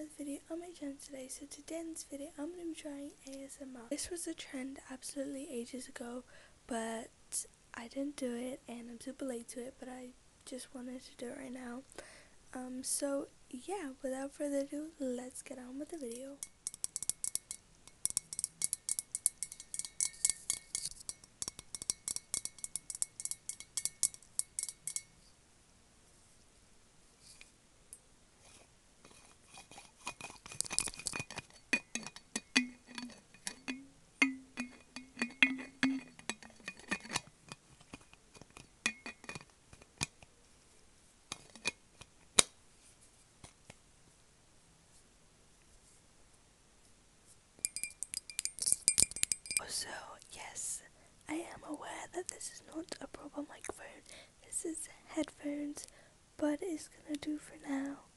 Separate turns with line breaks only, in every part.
another video on my channel today. So today in this video I'm going to be trying ASMR. This was a trend absolutely ages ago but I didn't do it and I'm super late to it but I just wanted to do it right now. Um, so yeah, without further ado, let's get on with the video. So, yes, I am aware that this is not a proper microphone. This is headphones, but it's gonna do for now.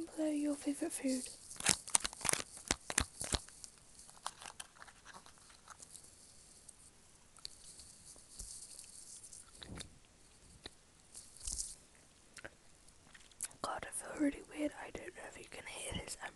Down below your favourite food. God, I feel really weird. I don't know if you can hear this. I'm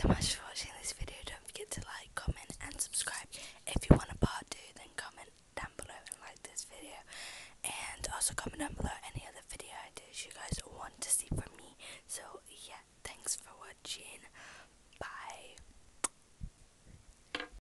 Thank you so much for